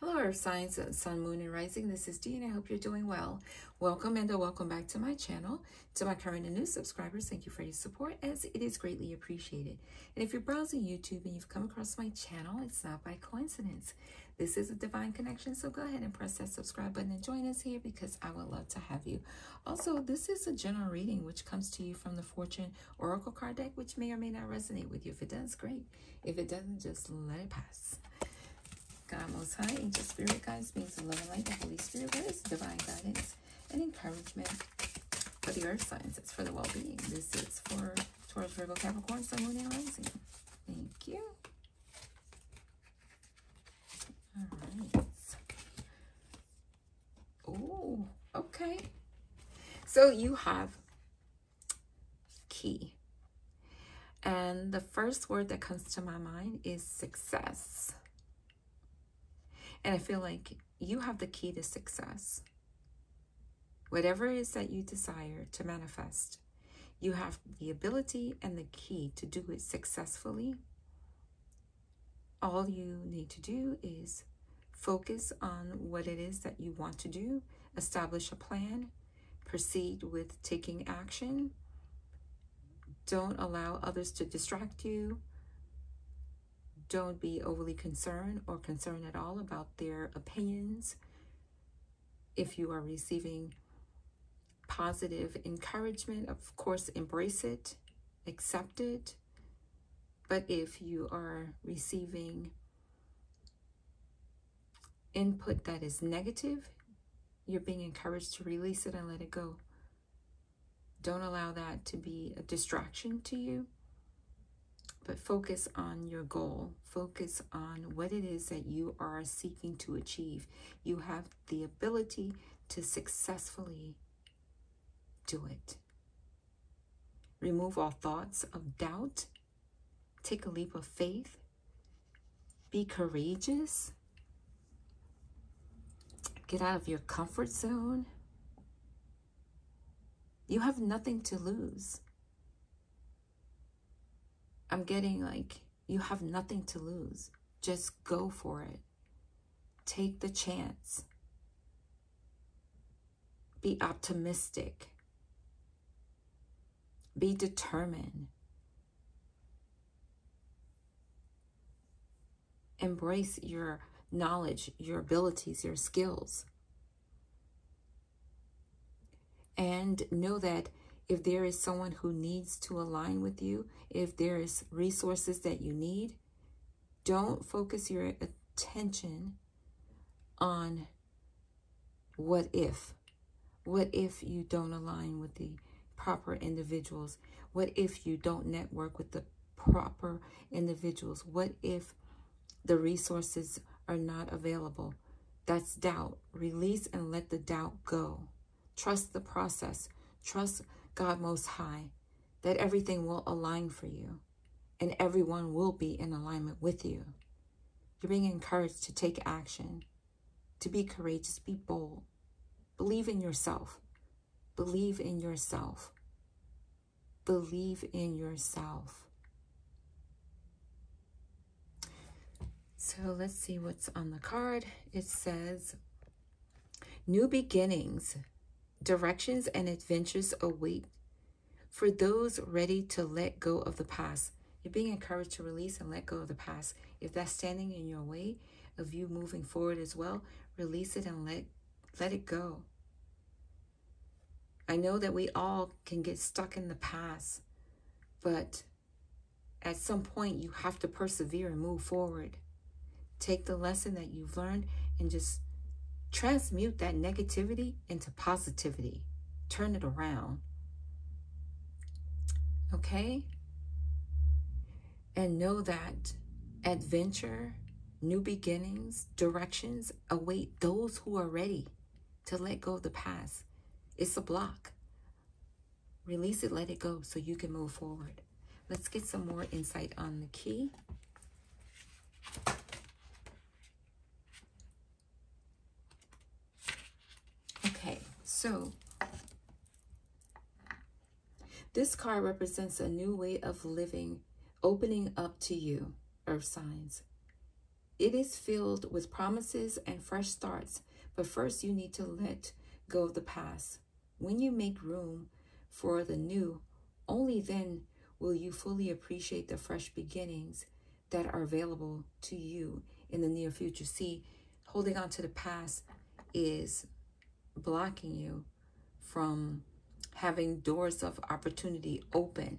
Hello, Earth Signs, Sun, Moon, and Rising. This is Dee, and I hope you're doing well. Welcome and welcome back to my channel. To my current and new subscribers, thank you for your support, as it is greatly appreciated. And if you're browsing YouTube and you've come across my channel, it's not by coincidence. This is a divine connection, so go ahead and press that subscribe button and join us here because I would love to have you. Also, this is a general reading which comes to you from the Fortune Oracle card deck, which may or may not resonate with you. If it does, great. If it doesn't, just let it pass. God Most High, Angel Spirit Guides, beings of love and light, the Holy Spirit, what is divine guidance and encouragement for the earth signs? It's for the well-being. This is for Taurus, Virgo, Capricorn, Sun, Moon, and Rising. Thank you. All right. Oh, okay. So you have key. And the first word that comes to my mind is success. And I feel like you have the key to success. Whatever it is that you desire to manifest, you have the ability and the key to do it successfully. All you need to do is focus on what it is that you want to do, establish a plan, proceed with taking action. Don't allow others to distract you don't be overly concerned or concerned at all about their opinions. If you are receiving positive encouragement, of course, embrace it, accept it. But if you are receiving input that is negative, you're being encouraged to release it and let it go. Don't allow that to be a distraction to you but focus on your goal. Focus on what it is that you are seeking to achieve. You have the ability to successfully do it. Remove all thoughts of doubt. Take a leap of faith. Be courageous. Get out of your comfort zone. You have nothing to lose. I'm getting like, you have nothing to lose. Just go for it. Take the chance. Be optimistic. Be determined. Embrace your knowledge, your abilities, your skills. And know that if there is someone who needs to align with you, if there is resources that you need, don't focus your attention on what if. What if you don't align with the proper individuals? What if you don't network with the proper individuals? What if the resources are not available? That's doubt. Release and let the doubt go. Trust the process. Trust God Most High, that everything will align for you and everyone will be in alignment with you. You're being encouraged to take action, to be courageous, be bold, believe in yourself, believe in yourself, believe in yourself. So let's see what's on the card. It says, New beginnings Directions and adventures await for those ready to let go of the past. You're being encouraged to release and let go of the past. If that's standing in your way of you moving forward as well, release it and let let it go. I know that we all can get stuck in the past, but at some point you have to persevere and move forward. Take the lesson that you've learned and just Transmute that negativity into positivity. Turn it around. Okay? And know that adventure, new beginnings, directions await those who are ready to let go of the past. It's a block. Release it, let it go so you can move forward. Let's get some more insight on the key. So, this card represents a new way of living opening up to you, earth signs. it is filled with promises and fresh starts. But first, you need to let go of the past. When you make room for the new, only then will you fully appreciate the fresh beginnings that are available to you in the near future. See, holding on to the past is blocking you from having doors of opportunity open.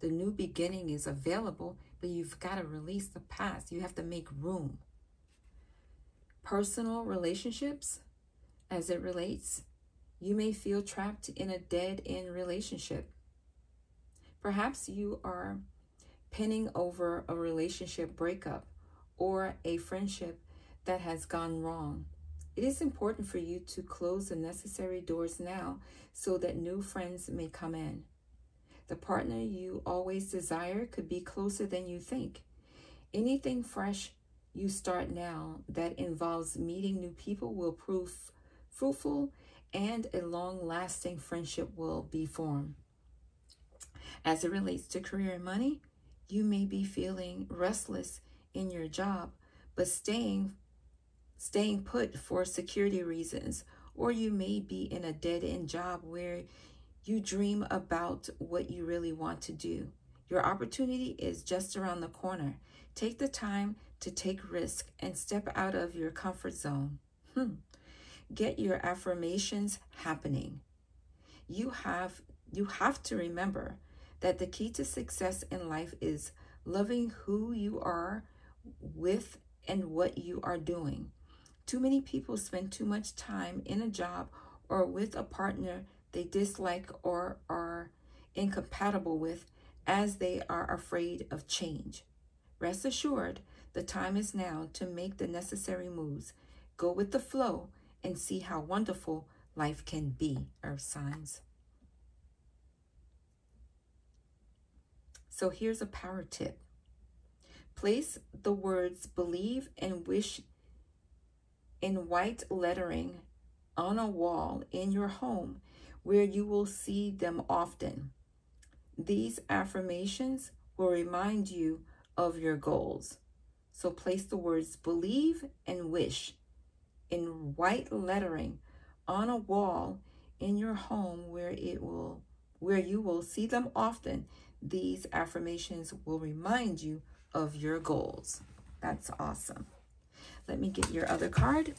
The new beginning is available, but you've got to release the past. You have to make room. Personal relationships, as it relates, you may feel trapped in a dead end relationship. Perhaps you are pinning over a relationship breakup or a friendship that has gone wrong. It is important for you to close the necessary doors now so that new friends may come in. The partner you always desire could be closer than you think. Anything fresh you start now that involves meeting new people will prove fruitful and a long lasting friendship will be formed. As it relates to career and money, you may be feeling restless in your job, but staying staying put for security reasons, or you may be in a dead-end job where you dream about what you really want to do. Your opportunity is just around the corner. Take the time to take risk and step out of your comfort zone. Hmm. Get your affirmations happening. You have you have to remember that the key to success in life is loving who you are with and what you are doing. Too many people spend too much time in a job or with a partner they dislike or are incompatible with as they are afraid of change. Rest assured, the time is now to make the necessary moves. Go with the flow and see how wonderful life can be, Earth signs. So here's a power tip. Place the words believe and wish in white lettering on a wall in your home where you will see them often. These affirmations will remind you of your goals. So place the words believe and wish in white lettering on a wall in your home where it will where you will see them often these affirmations will remind you of your goals. That's awesome. Let me get your other card.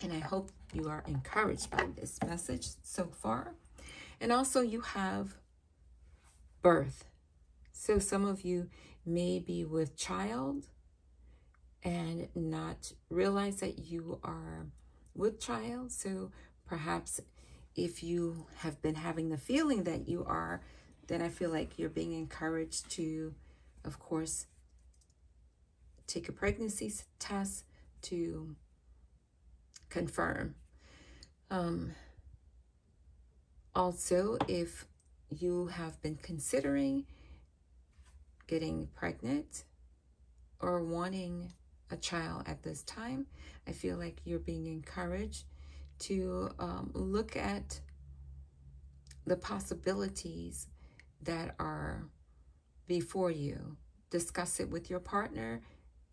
And I hope you are encouraged by this message so far. And also, you have birth. So, some of you may be with child and not realize that you are with child. So, perhaps if you have been having the feeling that you are, then I feel like you're being encouraged to, of course, take a pregnancy test to confirm. Um, also, if you have been considering getting pregnant or wanting a child at this time, I feel like you're being encouraged to um, look at the possibilities that are before you. Discuss it with your partner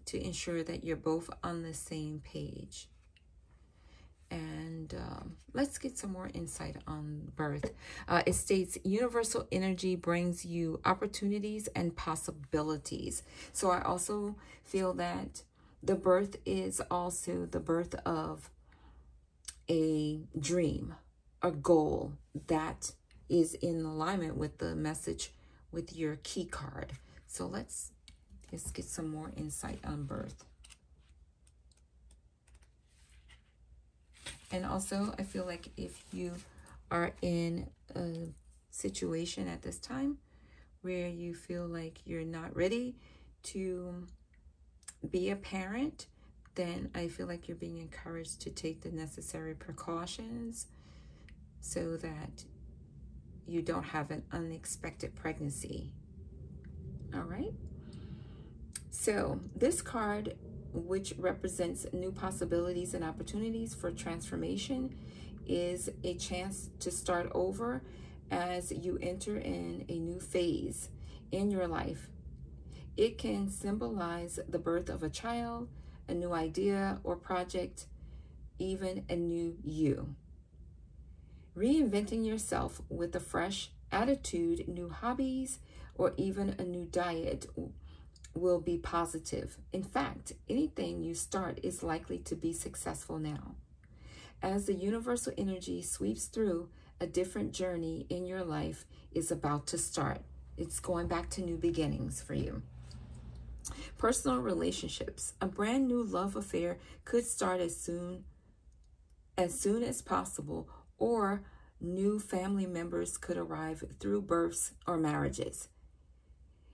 to ensure that you're both on the same page. And um, let's get some more insight on birth. Uh, it states universal energy brings you opportunities and possibilities. So I also feel that the birth is also the birth of a dream, a goal that is in alignment with the message with your key card. So let's just get some more insight on birth. And also, I feel like if you are in a situation at this time where you feel like you're not ready to be a parent, then I feel like you're being encouraged to take the necessary precautions so that you don't have an unexpected pregnancy. All right. So this card, which represents new possibilities and opportunities for transformation, is a chance to start over as you enter in a new phase in your life. It can symbolize the birth of a child, a new idea or project, even a new you. Reinventing yourself with a fresh attitude, new hobbies, or even a new diet will be positive. In fact, anything you start is likely to be successful now. As the universal energy sweeps through, a different journey in your life is about to start. It's going back to new beginnings for you. Personal relationships. A brand new love affair could start as soon as soon as possible or new family members could arrive through births or marriages.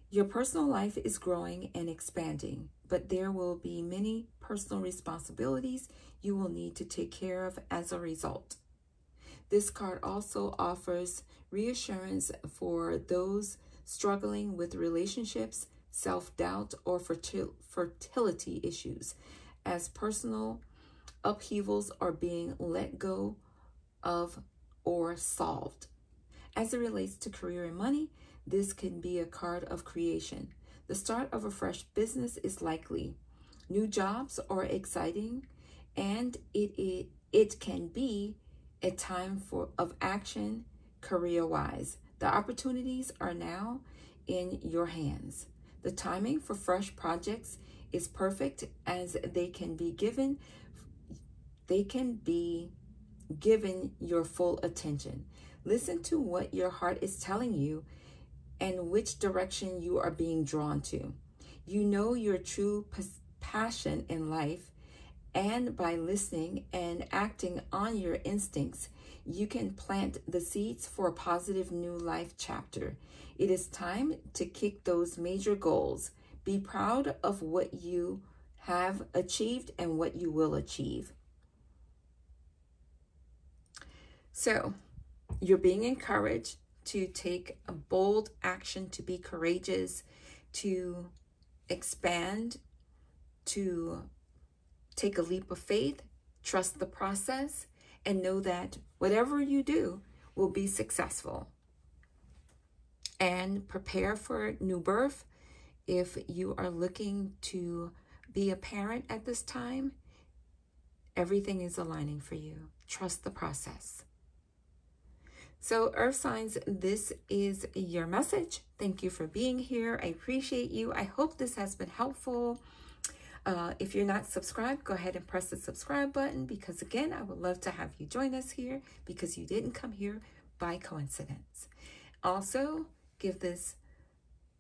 Your personal life is growing and expanding, but there will be many personal responsibilities you will need to take care of as a result. This card also offers reassurance for those struggling with relationships, self doubt, or fertil- fertility issues, as personal upheavals are being let go of or solved. As it relates to career and money, this can be a card of creation. The start of a fresh business is likely. New jobs are exciting, and it, it, it can be a time for of action career-wise. The opportunities are now in your hands. The timing for fresh projects is perfect as they can be given they can be given your full attention. Listen to what your heart is telling you and which direction you are being drawn to. You know your true passion in life, and by listening and acting on your instincts, you can plant the seeds for a positive new life chapter. It is time to kick those major goals. Be proud of what you have achieved and what you will achieve. So, you're being encouraged to take a bold action, to be courageous, to expand, to take a leap of faith, trust the process, and know that whatever you do will be successful. And prepare for new birth. If you are looking to be a parent at this time, everything is aligning for you. Trust the process. So, Earth Signs, this is your message. Thank you for being here. I appreciate you. I hope this has been helpful. Uh, if you're not subscribed, go ahead and press the subscribe button because, again, I would love to have you join us here because you didn't come here by coincidence. Also, give this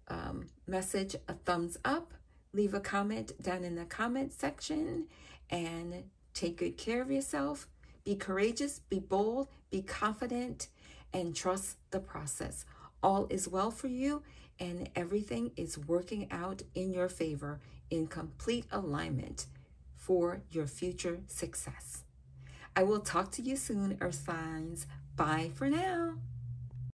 um, message a thumbs up, leave a comment down in the comment section, and take good care of yourself. Be courageous, be bold, be confident, and trust the process. All is well for you, and everything is working out in your favor in complete alignment for your future success. I will talk to you soon, Earth Signs. Bye for now.